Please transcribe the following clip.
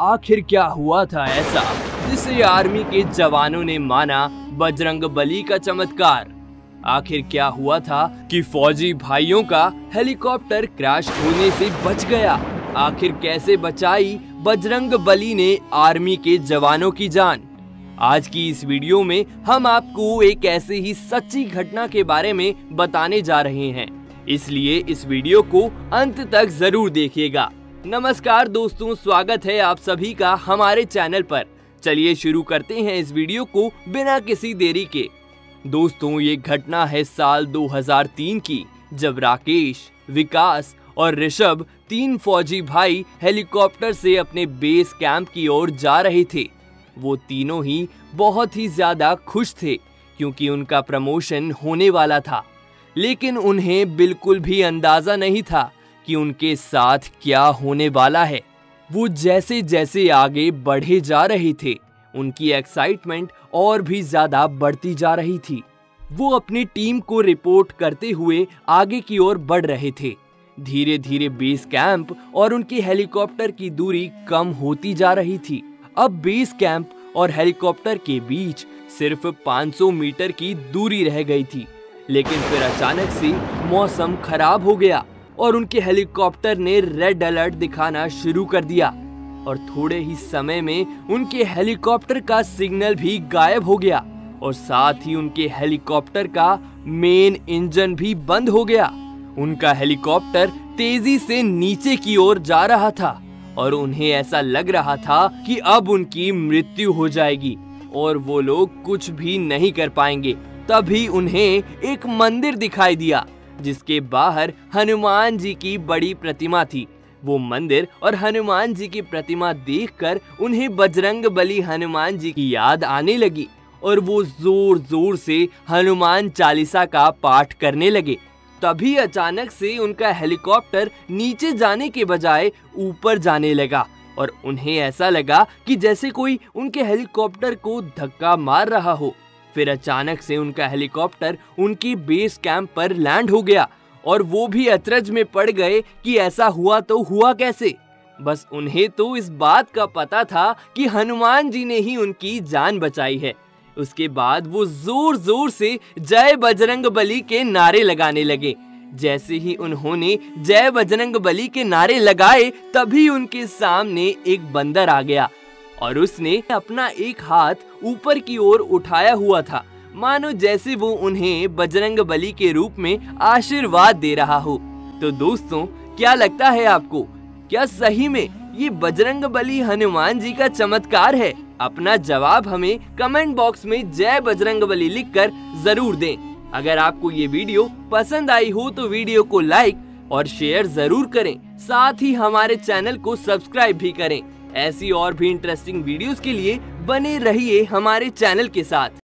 आखिर क्या हुआ था ऐसा, जिसे आर्मी के जवानों ने माना बजरंग बली का चमत्कार? आखिर क्या हुआ था कि फौजी भाइयों का हेलीकॉप्टर क्रैश होने से बच गया? आखिर कैसे बचाई बजरंग बली ने आर्मी के जवानों की जान? आज की इस वीडियो में हम आपको एक ऐसे ही सच्ची घटना के बारे में बताने जा रहे हैं। इसलिए इस वीडियो को अंत तक ज़रूर देखिएगा। नमस्कार दोस्तों, स्वागत है आप सभी का हमारे चैनल पर। चलिए शुरू करते हैं इस वीडियो को बिना किसी देरी के। दोस्तों, ये घटना है साल 2003 की, जब राकेश, विकास और ऋषभ तीन फौजी भाई हेलीकॉप्टर से अपने बेस कैंप की ओर जा रहे थे। वो तीनों ही बहुत ही ज़्यादा खुश थे, क्योंकि उनका प्रमोशन होने वाला था। लेकिन उन्हें बिल्कुल भी अंदाज़ा नहीं था कि उनके साथ क्या होने वाला है। वो जैसे जैसे आगे बढ़े जा रहे थे, उनकी एक्साइटमेंट और भी ज़्यादा बढ़ती जा रही थी। वो अपनी टीम को रिपोर्ट करते हुए आगे की ओर बढ़ रहे थे। धीरे धीरे बेस कैंप और उनके हेलीकॉप्टर की दूरी कम होती जा रही थी। अब बेस कैंप और हेलीकॉप्टर के बीच सिर्फ़ 500 मीटर की दूरी रह गई थी, लेकिन फिर अचानक से मौसम खराब हो गया। और उनके हेलीकॉप्टर ने रेड अलर्ट दिखाना शुरू कर दिया। और थोड़े ही समय में उनके हेलीकॉप्टर का सिग्नल भी गायब हो गया और साथ ही उनके हेलीकॉप्टर का मेन इंजन भी बंद हो गया। उनका हेलीकॉप्टर तेज़ी से नीचे की ओर जा रहा था और उन्हें ऐसा लग रहा था कि अब उनकी मृत्यु हो जाएगी और वो लोग कुछ भी नहीं कर पाएँगे। तभी उन्हें एक मंदिर दिखाई दिया। जिसके बाहर हनुमान जी की बड़ी प्रतिमा थी। वो मंदिर और हनुमान जी की प्रतिमा देखकर उन्हें बजरंग बली हनुमान जी की याद आने लगी और वो ज़ोर ज़ोर से हनुमान चालीसा का पाठ करने लगे। तभी अचानक से उनका हेलीकॉप्टर नीचे जाने के बजाय ऊपर जाने लगा और उन्हें ऐसा लगा कि जैसे कोई उनके हेलीकॉप्टर को धक्का मार रहा हो। फिर अचानक से उनका हेलीकॉप्टर उनकी बेस कैंप पर लैंड हो गया और वो भी अचरज में पड़ गए कि ऐसा हुआ तो हुआ कैसे। बस उन्हें तो इस बात का पता था कि हनुमान जी ने ही उनकी जान बचाई है। उसके बाद वो ज़ोर ज़ोर से जय बजरंग बली के नारे लगाने लगे। जैसे ही उन्होंने जय बजरंग बली के नारे लगाए, तभी उनके सामने एक बंदर आ गया। और उसने अपना एक हाथ ऊपर की ओर उठाया हुआ था। मानो जैसे वो उन्हें बजरंग बली के रूप में आशीर्वाद दे रहा हो। तो दोस्तों, क्या लगता है आपको, क्या सही में ये बजरंग बली हनुमान जी का चमत्कार है? अपना जवाब हमें कमेंट बॉक्स में जय बजरंग बली लिख कर ज़रूर दें। अगर आपको ये वीडियो पसंद आई हो तो वीडियो को लाइक और शेयर ज़रूर करें। साथ ही हमारे चैनल को सब्सक्राइब भी करें। ऐसी और भी इंटरेस्टिंग वीडियोस के लिए बने रहिए हमारे चैनल के साथ।